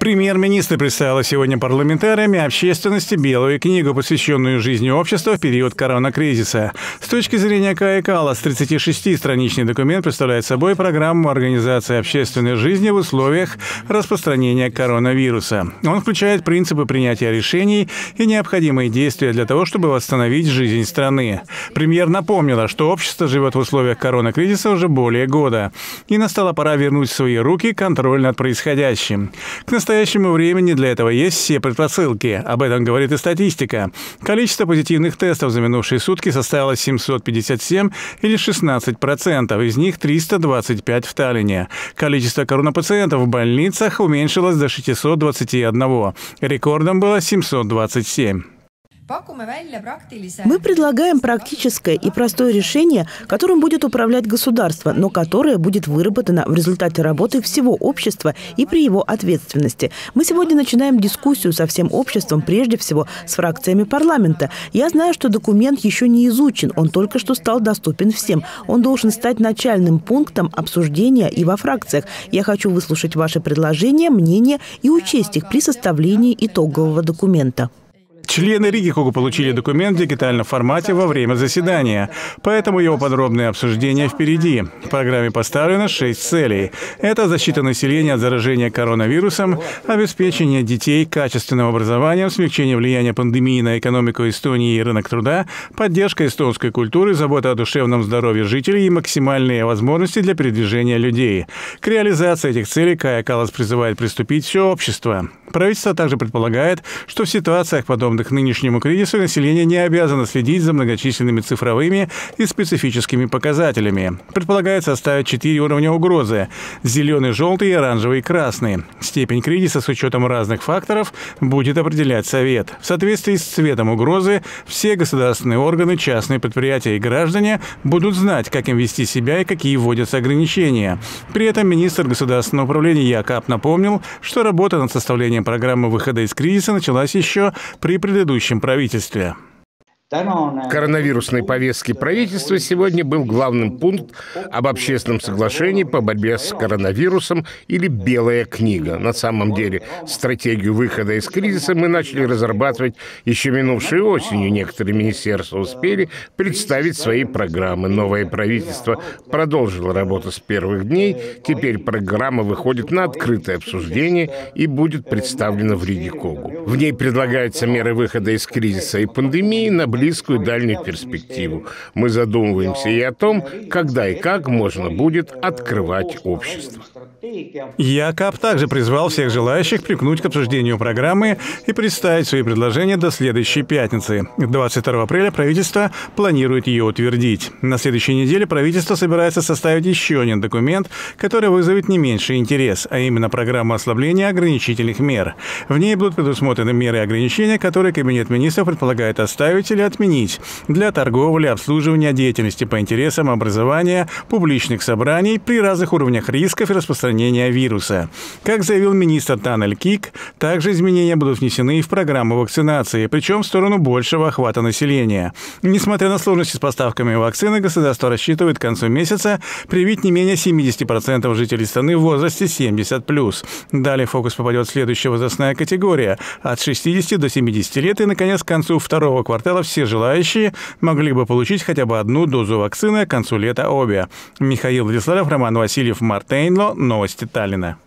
Премьер-министр представила сегодня парламентариям и общественности белую книгу, посвященную жизни общества в период коронакризиса. С точки зрения Кая Калас, 36-страничный документ представляет собой программу организации общественной жизни в условиях распространения коронавируса. Он включает принципы принятия решений и необходимые действия для того, чтобы восстановить жизнь страны. Премьер напомнила, что общество живет в условиях коронакризиса уже более года, и настала пора вернуть в свои руки контроль над происходящим. К настоящему времени для этого есть все предпосылки. Об этом говорит и статистика. Количество позитивных тестов за минувшие сутки составило 757 или 16 процентов, из них 325 в Таллине. Количество коронапациентов в больницах уменьшилось до 621. Рекордом было 727. Мы предлагаем практическое и простое решение, которым будет управлять государство, но которое будет выработано в результате работы всего общества и при его ответственности. Мы сегодня начинаем дискуссию со всем обществом, прежде всего с фракциями парламента. Я знаю, что документ еще не изучен, он только что стал доступен всем. Он должен стать начальным пунктом обсуждения и во фракциях. Я хочу выслушать ваши предложения, мнения и учесть их при составлении итогового документа. Члены Риги Когу получили документ в дигитальном формате во время заседания, поэтому его подробное обсуждение впереди. В программе поставлено шесть целей. Это защита населения от заражения коронавирусом, обеспечение детей качественным образованием, смягчение влияния пандемии на экономику Эстонии и рынок труда, поддержка эстонской культуры, забота о душевном здоровье жителей и максимальные возможности для передвижения людей. К реализации этих целей Кая Калас призывает приступить все общество. Правительство также предполагает, что в ситуациях, подобных нынешнему кризису, население не обязано следить за многочисленными цифровыми и специфическими показателями. Предполагается оставить четыре уровня угрозы – зеленый, желтый, оранжевый и красный. Степень кризиса с учетом разных факторов будет определять Совет. В соответствии с цветом угрозы все государственные органы, частные предприятия и граждане будут знать, как им вести себя и какие вводятся ограничения. При этом министр государственного управления Якап напомнил, что работа над составлением программы выхода из кризиса началась еще при предыдущем правительстве. Коронавирусной повестки правительства сегодня был главным пункт об общественном соглашении по борьбе с коронавирусом или «Белая книга». На самом деле, стратегию выхода из кризиса мы начали разрабатывать еще минувшей осенью. Некоторые министерства успели представить свои программы. Новое правительство продолжило работу с первых дней. Теперь программа выходит на открытое обсуждение и будет представлена в Риге Когу. В ней предлагаются меры выхода из кризиса и пандемии на близкую дальнюю перспективу. Мы задумываемся и о том, когда и как можно будет открывать общество. Якоб также призвал всех желающих прикнуть к обсуждению программы и представить свои предложения до следующей пятницы. 22 апреля правительство планирует ее утвердить. На следующей неделе правительство собирается составить еще один документ, который вызовет не меньший интерес, а именно программа ослабления ограничительных мер. В ней будут предусмотрены меры ограничения, которые Кабинет министров предполагает оставить или отменить для торговли, обслуживания деятельности по интересам образования, публичных собраний при разных уровнях рисков и распространения вируса. Как заявил министр Танель Кик, также изменения будут внесены и в программу вакцинации, причем в сторону большего охвата населения. Несмотря на сложности с поставками вакцины, государство рассчитывает к концу месяца привить не менее 70% жителей страны в возрасте 70+. Далее фокус попадет в следующая возрастная категория – от 60 до 70 лет и, наконец, к концу второго квартала все желающие могли бы получить хотя бы одну дозу вакцины к концу лета обе. Михаил Владиславов, Роман Васильев, Мартейнло. Новости Таллина.